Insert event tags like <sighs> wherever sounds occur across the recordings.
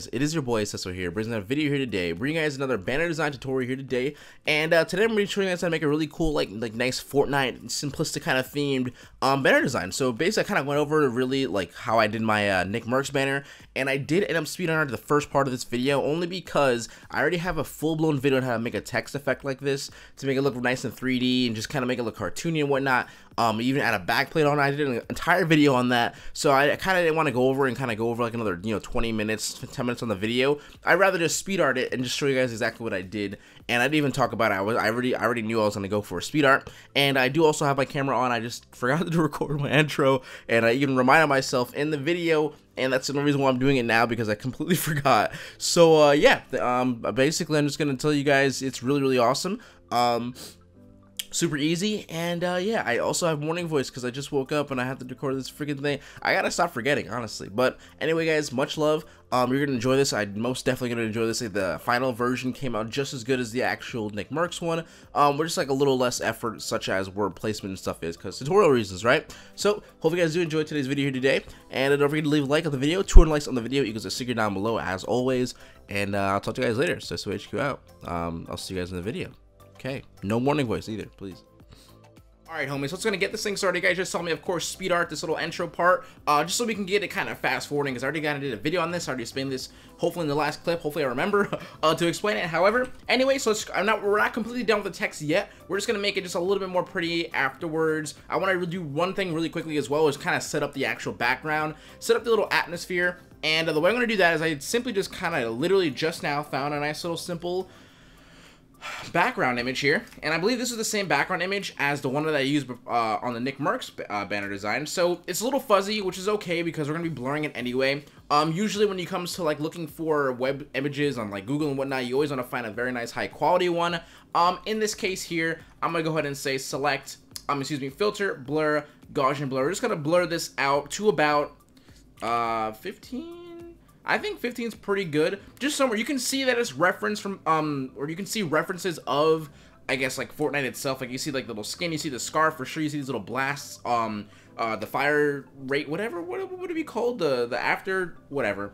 guys? It is your boy Seso here, bringing a video here today, bringing you guys another banner design tutorial here today, and uh, today I'm going to be showing you guys how to make a really cool, like, like nice Fortnite, simplistic kind of themed um, banner design. So basically I kind of went over really like how I did my uh, NICKMERCS banner, and I did end up speeding on the first part of this video only because I already have a full-blown video on how to make a text effect like this to make it look nice in 3D and just kind of make it look cartoony and whatnot. Um, even add a backplate on. it. I did an entire video on that, so I kind of didn't want to go over and kind of go over like another you know 20 minutes, 10 minutes on the video. I'd rather just speed art it and just show you guys exactly what I did. And I didn't even talk about it. I was I already I already knew I was gonna go for a speed art, and I do also have my camera on. I just <laughs> forgot to record my <laughs> intro, and I even reminded myself in the video and that's the reason why I'm doing it now because I completely <laughs> forgot. So uh, yeah, um, basically I'm just gonna tell you guys it's really really awesome. Um, super easy and uh, yeah i also have morning voice because i just woke up and i have to record this freaking thing. I gotta stop forgetting honestly but anyway guys much love. Um you're gonna enjoy this. I'm most definitely gonna enjoy this. Like, the final version came out just as good as the actual NICKMERCS one. Um we're just like a little less effort such as word placement and stuff is because tutorial reasons right? So hope you guys do enjoy today's video here today and don't forget to leave a like on the video 200 likes on the video equals a secret down below as always and uh, i'll talk to you guys later. So HQ out. Um i'll see you guys in the video Okay. No morning voice either, please. Alright, homies, so let's gonna get this thing started. You guys just saw me, of course, speed art this little intro part, uh, just so we can get it kind of fast forwarding, because I already got to did a video on this. I already explained this, hopefully in the last clip. Hopefully I remember <laughs> uh, to explain it. However, anyway, so I'm not, we're not completely done with the text yet. We're just gonna make it just a little bit more pretty afterwards. I want to do one thing really quickly as well, is kind of set up the actual background, set up the little atmosphere, and uh, the way I'm gonna do that is I simply just kind of literally just now found a nice little simple background image here, and I believe this is the same background image as the one that I used uh, on the NICKMERCS uh, banner design. So it's a little fuzzy, which is okay because we're gonna be blurring it anyway. Um, usually when it comes to like looking for web images on like Google and whatnot, you always want to find a very nice high quality one. Um, in this case here, I'm gonna go ahead and say select, um, excuse me, filter, blur, Gaussian blur. We're just gonna blur this out to about uh 15 I think 15 is pretty good. Just somewhere you can see that it's referenced from um or you can see references of I guess like Fortnite itself. Like you see like little skin, you see the scarf for sure. You see these little blasts, um, uh, the fire rate, whatever. What, what would it be called? The the after whatever.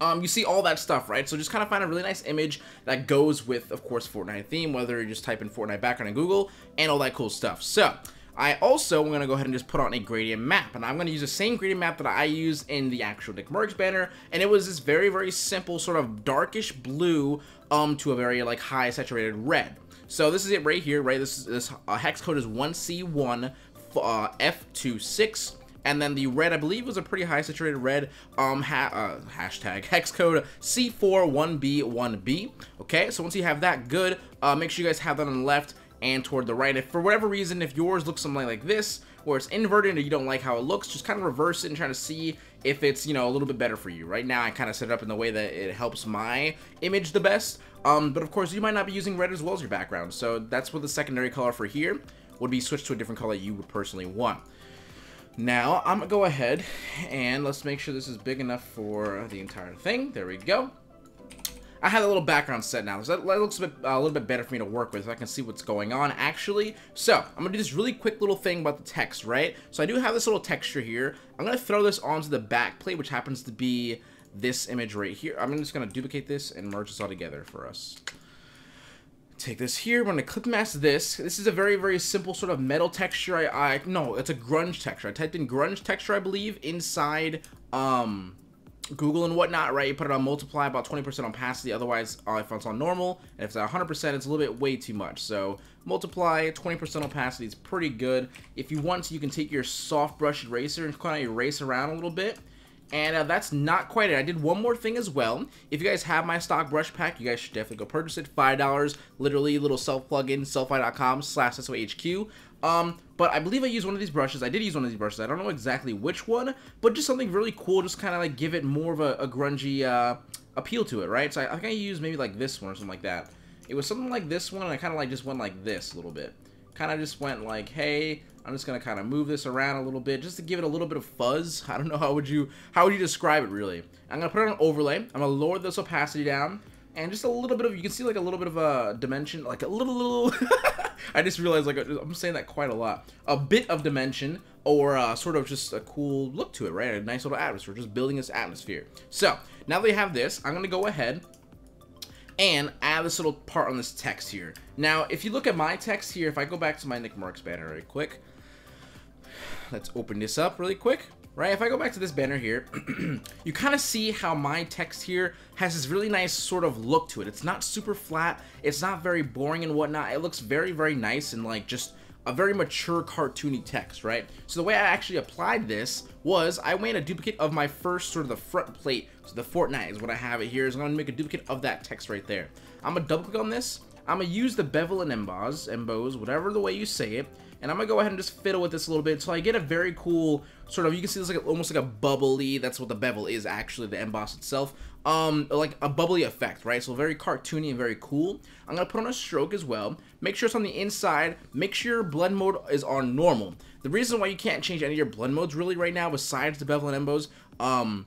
Um, you see all that stuff, right? So just kind of find a really nice image that goes with, of course, Fortnite theme, whether you just type in Fortnite background in Google and all that cool stuff. So I also am going to go ahead and just put on a gradient map, and I'm going to use the same gradient map that I use in the actual Nick NICKMERCS banner, and it was this very, very simple sort of darkish blue um, to a very like high saturated red. So this is it right here, right? This is, this uh, hex code is 1C1 uh, F26. And then the red, I believe, was a pretty high saturated red. Um, ha uh, hashtag <laughs> hex code C41B1B. Okay, so once you have that good, uh, make sure you guys have that on the left and toward the right. If for whatever reason, if yours looks something like this, where it's inverted and you don't like how it looks, just kind of reverse it and try to see if it's, you know, a little bit better for you. Right now, I kind of set it up in the way that it helps my image the best. Um, but of course, you might not be using red as well as your background. So that's what the secondary color for here would be switched to a different color you would personally want. Now, I'm to go ahead and let's make sure this is big enough for the entire thing. There we go. I have a little background set now, so that looks a, bit, uh, a little bit better for me to work with. So I can see what's going on, actually. So, I'm going to do this really quick little thing about the text, right? So, I do have this little texture here. I'm going to throw this onto the back plate, which happens to be this image right here. I'm just going to duplicate this and merge this all together for us take this here. Going to clip mask this. This is a very, very simple sort of metal texture. I, I no, it's a grunge texture. I typed in grunge texture, I believe, inside um Google and whatnot, right? You put it on multiply, about 20% on opacity. Otherwise, uh, if it's on normal, and if it's at 100%, it's a little bit way too much. So multiply, 20% opacity is pretty good. If you want to, you can take your soft brush eraser and kind of erase around a little bit. And uh, that's not quite it. I did one more thing as well. If you guys have my stock brush pack, you guys should definitely go purchase it. $5, literally, little self plugin, sellfy.com slash SesoHQ. Um, but I believe I used one of these brushes. I did use one of these brushes. I don't know exactly which one, but just something really cool. Just kind of like give it more of a, a grungy uh, appeal to it, right? So I, I think I used maybe like this one or something like that. It was something like this one, and I kind of like just went like this a little bit. Kind of just went like, hey, I'm just gonna kind of move this around a little bit just to give it a little bit of fuzz. <laughs> I don't know how would you how would you describe it really. I'm gonna put it on overlay. I'm gonna lower this opacity down and just a little bit of you can see like a little bit of a dimension, like a little little <laughs> I just realized like I'm saying that quite a lot. A bit of dimension or uh, sort of just a cool look to it, right? A nice little atmosphere, just building this atmosphere. So now that we have this, I'm gonna go ahead and add this little part on this text here. Now, if you look at my text here, if I go back to my Nick Mercs banner really quick, let's open this up really quick right? If I go back to this banner here, <clears throat> you kind of see how my text here has this really nice sort of look to it. It's not super flat. It's not very boring and whatnot. It looks very, very nice and like just a very mature cartoony text, right? So the way I actually applied this was I made a duplicate of my first sort of the front plate. So the Fortnite is what I have it here. Is I'm gonna make a duplicate of that text right there. I'm gonna double click on this. I'm gonna use the bevel and emboss, emboss, whatever the way you say it and I'm gonna go ahead and just fiddle with this a little bit until I get a very cool sort of you can see this like almost like a bubbly that's what the bevel is actually the emboss itself um like a bubbly effect right? So very cartoony and very cool. I'm gonna put on a stroke as well. Make sure it's on the inside. Make sure your blend mode is on normal. The reason why you can't change any of your blend modes really right now besides the bevel and emboss um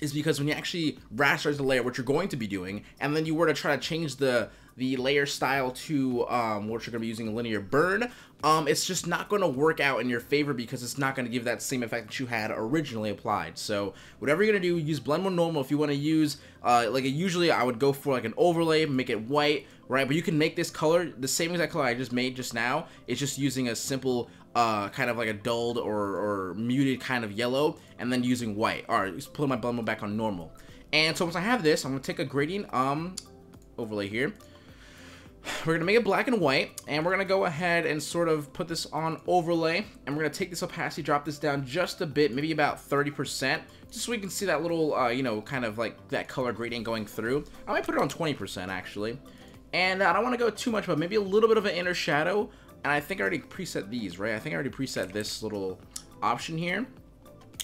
is because when you actually rasterize the layer, what you're going to be doing, and then you were to try to change the the layer style to um, what you're going to be using a linear burn, um, it's just not going to work out in your favor because it's not going to give that same effect that you had originally applied. So whatever you're going to do, use blend mode normal. If you want to use, uh, like usually I would go for like an overlay, make it white, right? But you can make this color, the same exact color I just made just now, it's just using a simple uh, kind of like a dulled or, or muted kind of yellow and then using white. All right, just put my blend mode back on normal. And so once I have this, I'm going to take a gradient um, overlay here we're gonna make it black and white and we're gonna go ahead and sort of put this on overlay and we're gonna take this opacity drop this down just a bit maybe about 30% just so we can see that little uh, you know kind of like that color gradient going through. I might put it on 20% actually. And I don't want to go too much but maybe a little bit of an inner shadow and I think I already preset these right? I think I already preset this little option here.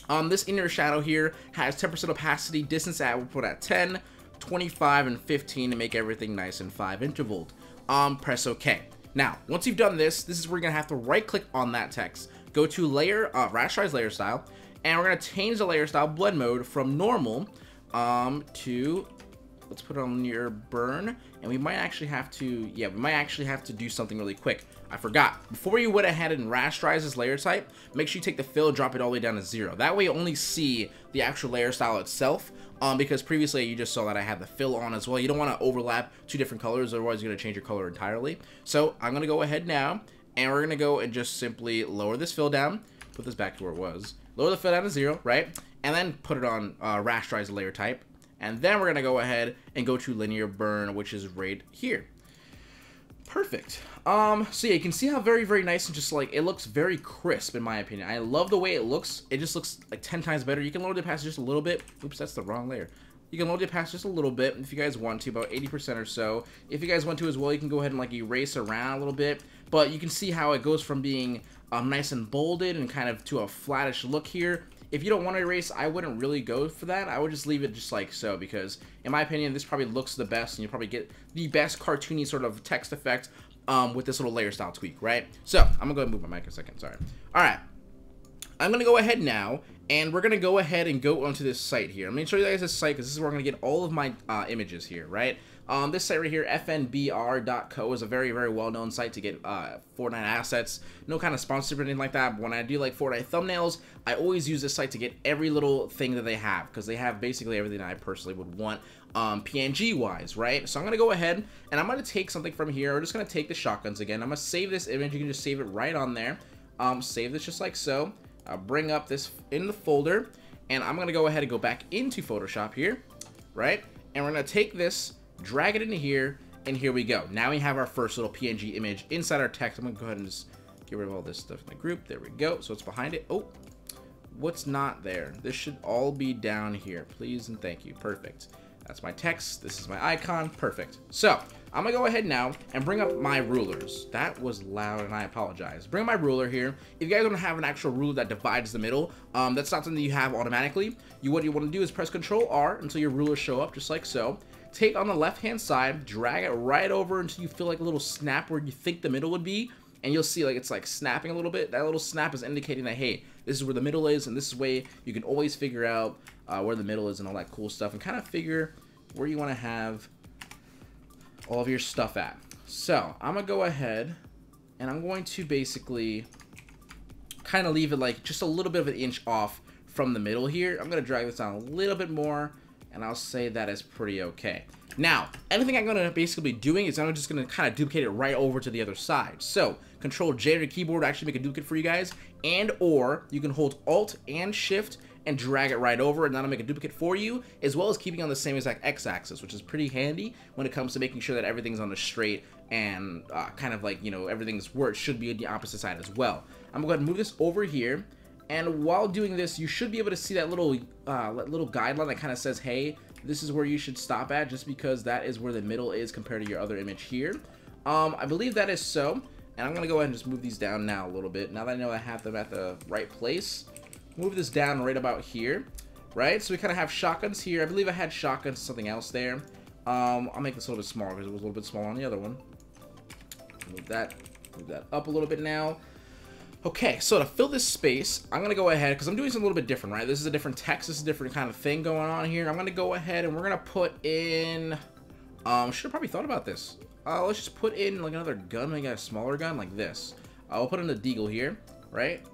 Um, this inner shadow here has 10% opacity distance at we'll put at 10 25 and 15 to make everything nice and 5 intervaled um, press OK. Now, once you've done this, this is where you're going to have to right click on that text. Go to layer, uh, rasterize layer style, and we're going to change the layer style blend mode from normal um, to, let's put it on near burn, and we might actually have to, yeah, we might actually have to do something really quick. I forgot. Before you went ahead and rasterize this layer type, make sure you take the fill, drop it all the way down to zero. That way you only see the actual layer style itself, um, because previously you just saw that I had the fill on as well. You don't want to overlap two different colors, otherwise you're going to change your color entirely. So I'm going to go ahead now, and we're going to go and just simply lower this fill down, put this back to where it was, lower the fill down to zero, right? And then put it on uh, rasterize layer type. And then we're going to go ahead and go to linear burn, which is right here. Perfect. Um, so yeah, you can see how very, very nice and just like, it looks very crisp in my opinion. I love the way it looks. It just looks like 10 times better. You can lower the opacity just a little bit. Oops, that's the wrong layer. You can lower the opacity just a little bit if you guys want to, about 80% or so. If you guys want to as well, you can go ahead and like erase around a little bit. But you can see how it goes from being um, nice and bolded and kind of to a flattish look here if you don't want to erase, I wouldn't really go for that. I would just leave it just like so because, in my opinion, this probably looks the best and you probably get the best cartoony sort of text effect um, with this little layer style tweak, right? So, I'm going to go and move my mic a second, sorry. All right. I'm going to go ahead now and we're going to go ahead and go onto this site here. I'm going to show you guys this site because this is where I'm going to get all of my uh, images here, right? Um, this site right here, fnbr.co, is a very, very well-known site to get uh, Fortnite assets. No kind of sponsorship or anything like that, but when I do like Fortnite thumbnails, I always use this site to get every little thing that they have, because they have basically everything I personally would want um, PNG-wise, right? So I'm going to go ahead, and I'm going to take something from here. We're just going to take the shotguns again. I'm going to save this image. You can just save it right on there. Um, save this just like so. Bring up this in the folder, and I'm going to go ahead and go back into Photoshop here, right? And we're going to take this drag it into here, and here we go. Now we have our first little PNG image inside our text. I'm gonna go ahead and just get rid of all this stuff in the group. There we go. So it's behind it. Oh, what's not there? This should all be down here. Please and thank you. Perfect. That's my text. This is my icon. Perfect. So I'm gonna go ahead now and bring up my rulers. That was loud and I apologize. Bring my ruler here. If you guys don't have an actual ruler that divides the middle, um, that's not something you have automatically. You What you wanna do is press Control R until your rulers show up just like so take on the left hand side, drag it right over until you feel like a little snap where you think the middle would be, and you'll see like it's like snapping a little bit. That little snap is indicating that hey, this is where the middle is, and this is way you can always figure out uh, where the middle is and all that cool stuff, and kind of figure where you want to have all of your stuff at. So I'm gonna go ahead and I'm going to basically kind of leave it like just a little bit of an inch off from the middle here. I'm going to drag this down a little bit more, and I'll say that is pretty okay. Now, anything I'm going to basically be doing is I'm just going to kind of duplicate it right over to the other side. So, Control J on your keyboard to actually make a duplicate for you guys, and or you can hold Alt and Shift and drag it right over and that'll make a duplicate for you, as well as keeping on the same exact x-axis, which is pretty handy when it comes to making sure that everything's on the straight and uh, kind of like, you know, everything's where it should be on the opposite side as well. I'm going to move this over here, and while doing this, you should be able to see that little, uh, little guideline that kind of says, hey, this is where you should stop at, just because that is where the middle is compared to your other image here. Um, I believe that is so, and I'm going to go ahead and just move these down now a little bit. Now that I know I have them at the right place, move this down right about here, right? So we kind of have shotguns here. I believe I had shotguns something else there. Um, I'll make this a little bit smaller because it was a little bit smaller on the other one. Move that, move that up a little bit now. Okay, so to fill this space, I'm going to go ahead, because I'm doing something a little bit different, right? This is a different text, this is a different kind of thing going on here. I'm going to go ahead and we're going to put in, um, should have probably thought about this. Uh, let's just put in like another gun, maybe a smaller gun like this. I'll put in the deagle here, right?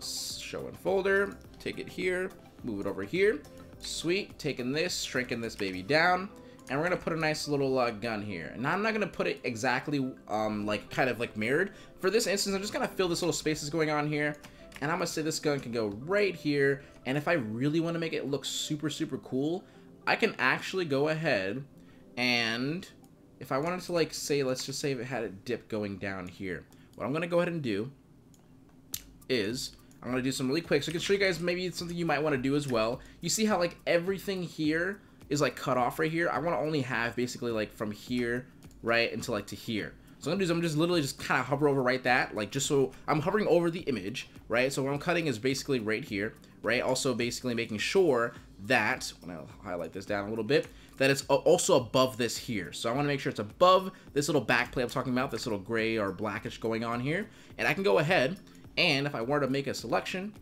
show in folder, take it here, move it over here. Sweet, taking this, shrinking this baby down, and we're gonna put a nice little uh, gun here. And I'm not gonna put it exactly, um, like, kind of like mirrored. For this instance, I'm just gonna fill this little spaces going on here, and I'm gonna say this gun can go right here, and if I really wanna make it look super, super cool, I can actually go ahead and if I wanted to, like, say, let's just say if it had a dip going down here, what I'm gonna go ahead and do is I'm to do some really quick so I can show you guys maybe something you might want to do as well. You see how like everything here is like cut off right here? I want to only have basically like from here right until like to here. So I'm gonna do is I'm just literally just kind of hover over right that, like just so I'm hovering over the image, right? So what I'm cutting is basically right here, right? Also basically making sure that, when I'll highlight this down a little bit, that it's also above this here. So I wanna make sure it's above this little back plate I'm talking about, this little gray or blackish going on here. And I can go ahead and if I were to make a selection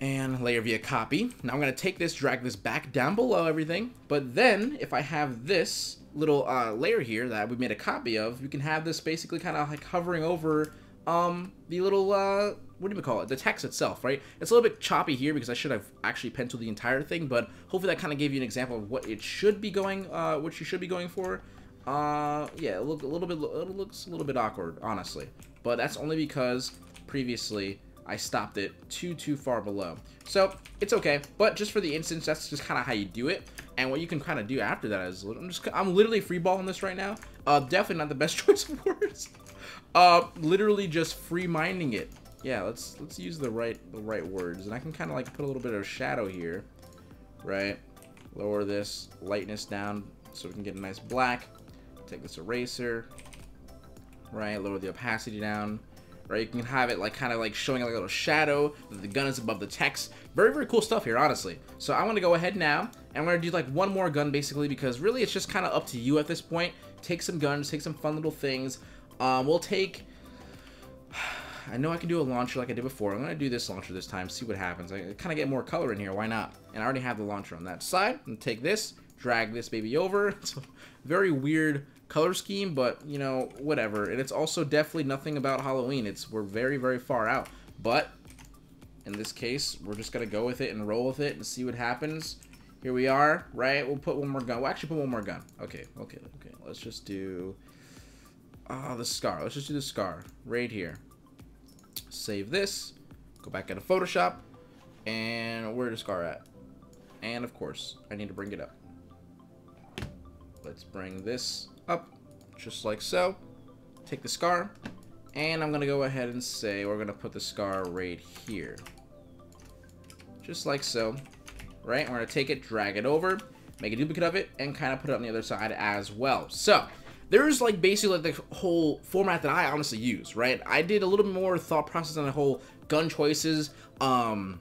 and layer via copy, now I'm going to take this, drag this back down below everything. But then if I have this little uh, layer here that we made a copy of, we can have this basically kind of like hovering over um, the little, uh, what do you call it? The text itself, right? It's a little bit choppy here because I should have actually penciled the entire thing, but hopefully that kind of gave you an example of what it should be going, uh, what you should be going for. Uh, yeah, look a little bit, it looks a little bit awkward, honestly. But that's only because previously, I stopped it too, too far below. So, it's okay, but just for the instance, that's just kind of how you do it. And what you can kind of do after that is, I'm just, I'm literally freeballing this right now. Uh, definitely not the best <laughs> choice of words. Uh, literally just free minding it. Yeah, let's, let's use the right, the right words. And I can kind of like put a little bit of shadow here, right? Lower this lightness down so we can get a nice black. Take this eraser, right? Lower the opacity down right? You can have it like kind of like showing like a little shadow, the gun is above the text. Very, very cool stuff here, honestly. So I'm going to go ahead now, and I'm to do like one more gun basically, because really it's just kind of up to you at this point. Take some guns, take some fun little things. Um, we'll take... <sighs> I know I can do a launcher like I did before. I'm going to do this launcher this time, see what happens. I kind of get more color in here, why not? And I already have the launcher on that side. I'm take this, drag this baby over. <laughs> It's a very weird color scheme, but, you know, whatever. And it's also definitely nothing about Halloween. It's We're very, very far out. But, in this case, we're just going to go with it and roll with it and see what happens. Here we are, right? We'll put one more gun. We'll actually put one more gun. Okay, okay, okay. Let's just do... Ah, oh, the scar. Let's just do the scar right here. Save this. Go back into Photoshop. And where the scar at? And, of course, I need to bring it up. Let's bring this up, just like so. Take the scar, and I'm going to go ahead and say we're going to put the scar right here. Just like so. Right? We're going to take it, drag it over, make a duplicate of it, and kind of put it on the other side as well. So, there's like basically like the whole format that I honestly use, right? I did a little more thought process on the whole gun choices, um,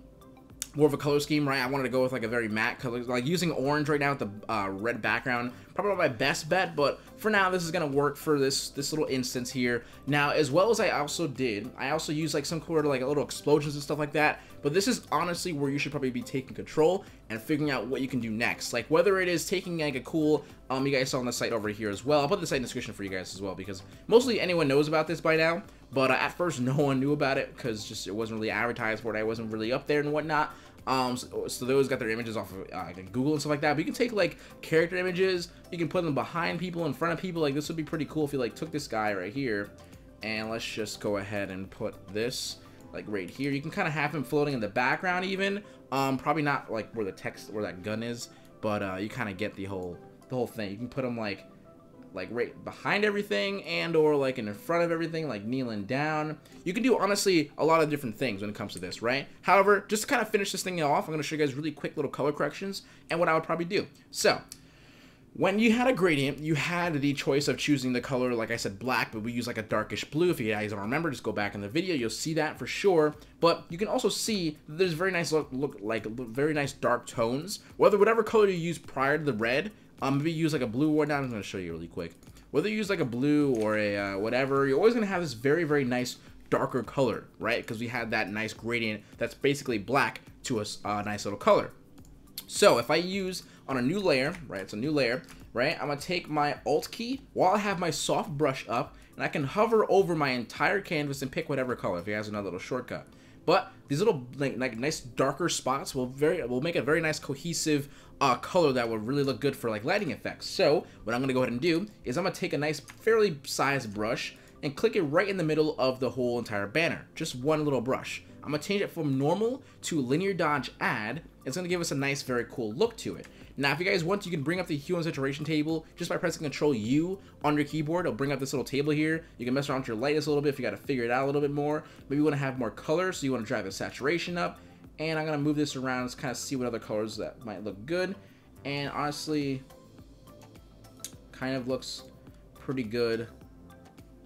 more of a color scheme, right? I wanted to go with like a very matte color, like using orange right now with the uh, red background Probably my best bet, but for now, this is gonna work for this this little instance here. Now, as well as I also did, I also used like some sort of like a little explosions and stuff like that. But this is honestly where you should probably be taking control and figuring out what you can do next. Like whether it is taking like a cool, um, you guys saw on the site over here as well. I'll put the site in the description for you guys as well because mostly anyone knows about this by now. But uh, at first, <laughs> no one knew about it because just it wasn't really advertised for it. I wasn't really up there and whatnot. Um, so, so always got their images off of uh, Google and stuff like that. But you can take like character images, you can put them behind people, in front of people. Like this would be pretty cool if you like took this guy right here, and let's just go ahead and put this like right here. You can kind of have him floating in the background even. Um, probably not like where the text, where that gun is, but uh, you kind of get the whole the whole thing. You can put him like like right behind everything and or like in front of everything like kneeling down you can do honestly a lot of different things when it comes to this right however just to kind of finish this thing off i'm to show you guys really quick little color corrections and what i would probably do so when you had a gradient, you had the choice of choosing the color, like I said, black, but we use like a darkish blue. If you guys don't remember, just go back in the video, you'll see that for sure. But you can also see there's very nice look, look like very nice dark tones. Whether whatever color you use prior to the red, um, maybe use like a blue or not. I'm to show you really quick. Whether you use like a blue or a uh, whatever, you're always to have this very, very nice darker color, right? Because we had that nice gradient that's basically black to a uh, nice little color. So if I use on a new layer, right, it's a new layer, right, I'm to take my Alt key while I have my soft brush up, and I can hover over my entire canvas and pick whatever color if he has another little shortcut. But these little like, like nice darker spots will very will make a very nice cohesive uh, color that will really look good for like lighting effects. So what I'm gonna go ahead and do is I'm gonna take a nice fairly sized brush and click it right in the middle of the whole entire banner. Just one little brush. I'm gonna change it from normal to linear dodge add. It's gonna give us a nice, very cool look to it. Now, if you guys want, you can bring up the hue and saturation table just by pressing Control U on your keyboard. It'll bring up this little table here. You can mess around with your lightness a little bit if you got to figure it out a little bit more. Maybe you want to have more color, so you want to drive the saturation up. And I'm going to move this around to kind of see what other colors that might look good. And honestly, kind of looks pretty good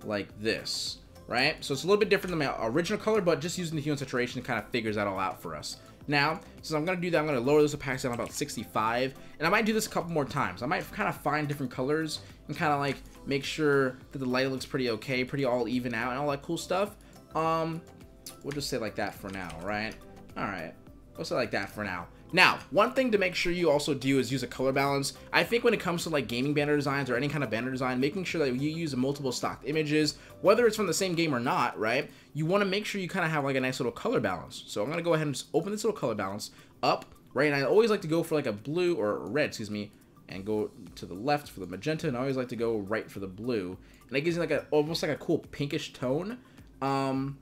like this, right? So it's a little bit different than my original color, but just using the hue and saturation kind of figures that all out for us. Now, since I'm going to do that, I'm going to lower this opacity down about 65, and I might do this a couple more times. I might kind of find different colors and kind of like make sure that the light looks pretty okay, pretty all even out and all that cool stuff. Um, we'll just say like that for now, right? All right, we'll say like that for now. Now, one thing to make sure you also do is use a color balance. I think when it comes to like gaming banner designs or any kind of banner design, making sure that you use multiple stock images, whether it's from the same game or not, right? You want to make sure you kind of have like a nice little color balance. So I'm going to go ahead and just open this little color balance up, right? And I always like to go for like a blue or red, excuse me, and go to the left for the magenta, and I always like to go right for the blue. And it gives you like a almost like a cool pinkish tone. Um,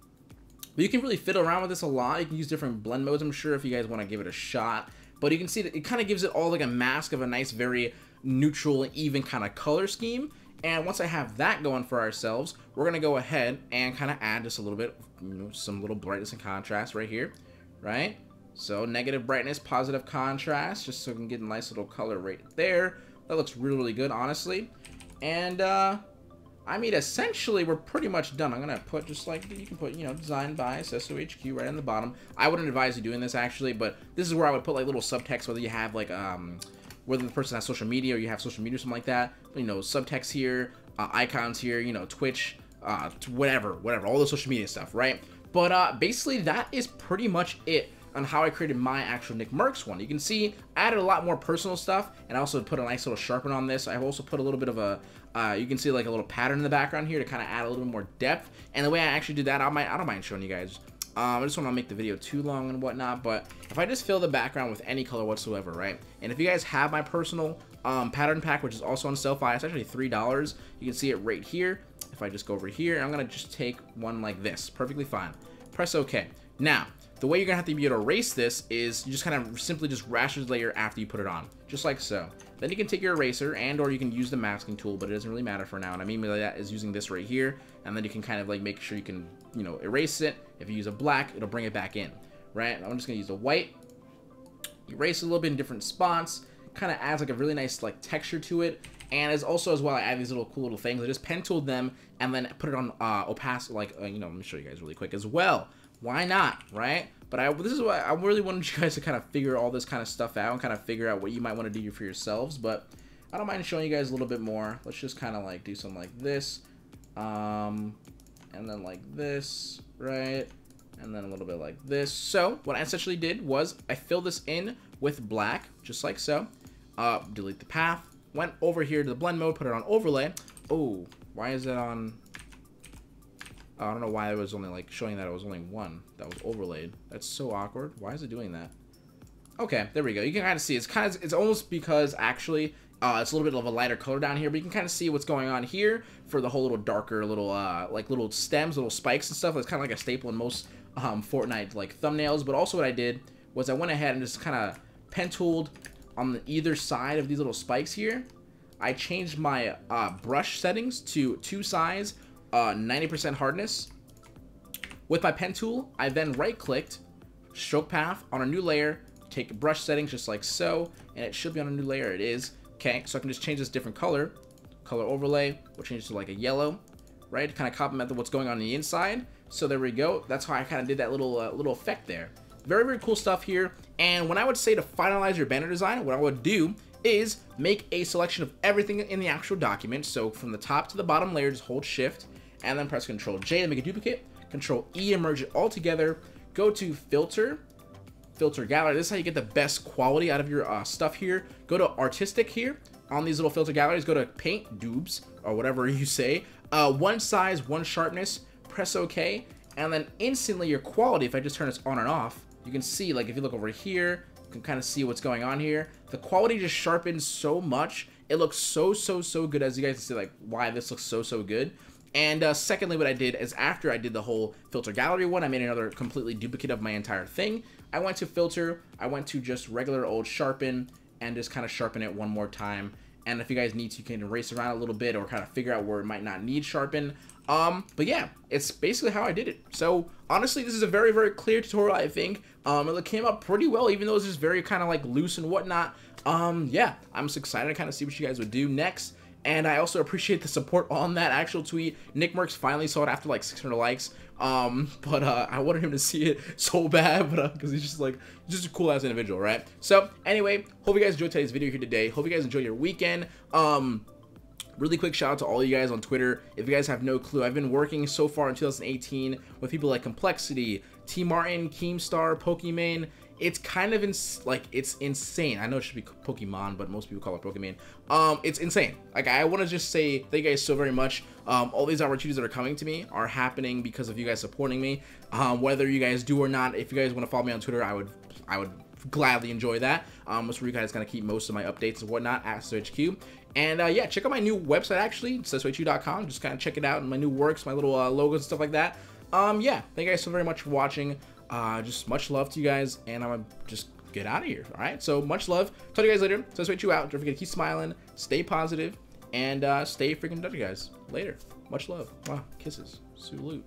but you can really fiddle around with this a lot. You can use different blend modes, I'm sure, if you guys want to give it a shot. But you can see that it kind of gives it all like a mask of a nice, very neutral, even kind of color scheme. And once I have that going for ourselves, we're going to go ahead and kind of add just a little bit, you know, some little brightness and contrast right here, right? So negative brightness, positive contrast, just so we can get a nice little color right there. That looks really, really good, honestly. And, uh, I mean, essentially, we're pretty much done. I'm going to put just like, you can put, you know, designed by SesoHQ right on the bottom. I wouldn't advise you doing this, actually, but this is where I would put, like, little subtext, whether you have, like, um, whether the person has social media or you have social media or something like that. But, you know, subtext here, uh, icons here, you know, Twitch, uh, whatever, whatever, all the social media stuff, right? But, uh, basically, that is pretty much it on how I created my actual Nick Mercs one. You can see I added a lot more personal stuff, and I also put a nice little sharpen on this. I've also put a little bit of a, uh, you can see like a little pattern in the background here to kind of add a little bit more depth. And the way I actually do that, I might, I don't mind showing you guys. Um, I just want to make the video too long and whatnot, but if I just fill the background with any color whatsoever, right? And if you guys have my personal um, pattern pack, which is also on Sellfy, it's actually $3. You can see it right here. If I just go over here, I'm going to just take one like this. Perfectly fine. Press OK. Now, the way you're gonna have to be able to erase this is you just kind of simply just rashes layer after you put it on, just like so. Then you can take your eraser and or you can use the masking tool, but it doesn't really matter for now. And I mean by that is using this right here, and then you can kind of like make sure you can, you know, erase it. If you use a black, it'll bring it back in, right? I'm just gonna use a white, erase a little bit in different spots, kind of adds like a really nice like texture to it. And as also as well, I add these little cool little things. I just pen tooled them and then put it on uh, opacity, like, uh, you know, let me show you guys really quick as well. Why not, right? But I this is why I really wanted you guys to kind of figure all this kind of stuff out and kind of figure out what you might want to do for yourselves. But I don't mind showing you guys a little bit more. Let's just kind of like do something like this. Um, and then like this, right? And then a little bit like this. So what I essentially did was I filled this in with black, just like so. Uh, delete the path. Went over here to the blend mode, put it on overlay. Oh, why is it on... I don't know why it was only like showing that it was only one that was overlaid. That's so awkward. Why is it doing that? Okay, there we go. You can kind of see it's kind of it's almost because actually uh, it's a little bit of a lighter color down here, but you can kind of see what's going on here for the whole little darker little uh, like little stems, little spikes and stuff. It's kind of like a staple in most um, Fortnite like thumbnails. But also what I did was I went ahead and just kind of pen tooled on the either side of these little spikes here. I changed my uh, brush settings to two size, 90% uh, hardness. With my pen tool, I then right clicked, stroke path on a new layer, take brush settings just like so, and it should be on a new layer. It is. Okay, so I can just change this different color. Color overlay, we'll change it to like a yellow, right? Kind of complement what's going on, on the inside. So there we go. That's how I kind of did that little uh, little effect there. Very, very cool stuff here. And when I would say to finalize your banner design, what I would do is make a selection of everything in the actual document. So from the top to the bottom layer, just hold shift and then press Control J to make a duplicate. Control E and merge it all together. Go to filter, filter gallery. This is how you get the best quality out of your uh, stuff here. Go to artistic here. On these little filter galleries, go to paint dubs or whatever <laughs> you say. Uh, one size, one sharpness. Press OK, and then instantly your quality. If I just turn this on and off, you can see like if you look over here, you can kind of see what's going on here. The quality just sharpens so much. It looks so so so good as you guys can see like why this looks so so good. And uh, secondly, what I did is after I did the whole filter gallery one, I made another completely duplicate of my entire thing. I went to filter, I went to just regular old sharpen, and just kind of sharpen it one more time. And if you guys need to, you can erase around a little bit or kind of figure out where it might not need sharpen. Um, but yeah, it's basically how I did it. So honestly, this is a very, very clear tutorial, I think. Um, it came up pretty well, even though it's just very kind of like loose and whatnot. Um, yeah, I'm just excited to kind of see what you guys would do next. And I also appreciate the support on that actual tweet. Nick Mercs finally saw it after like 600 likes. Um, <laughs> but uh, I wanted him to see it <laughs> so bad, but because uh, he's just like just a cool ass individual, right? So anyway, hope you guys enjoyed today's video here today. Hope you guys enjoy your weekend. Um, Really quick shout out to all you guys on Twitter. If you guys have no clue, I've been working so far in 2018 with people like Complexity, TmarTn, Keemstar, Pokimane, it's kind of ins like it's insane. I know it should be Pokemon, but most people call it Pokemon. Um, it's insane. Like I want to just say thank you guys so very much. Um, all these opportunities that are coming to me are happening because of you guys supporting me. Um, whether you guys do or not, if you guys want to follow me on Twitter, I would I would gladly enjoy that. Um, that's where you guys gonna keep most of my updates and whatnot at HQ. And uh, yeah, check out my new website actually, SesoHQ.com. Just kind of check it out and my new works, my little uh, logos and stuff like that. Um, yeah, thank you guys so very much for watching. Uh, just much love to you guys, and I'm gonna just get out of here. All right, so much love. Talk to you guys later. So you out. Don't forget to keep smiling, stay positive, and uh, stay freaking Dutch, guys. Later. Much love. Wow, kisses. Salute.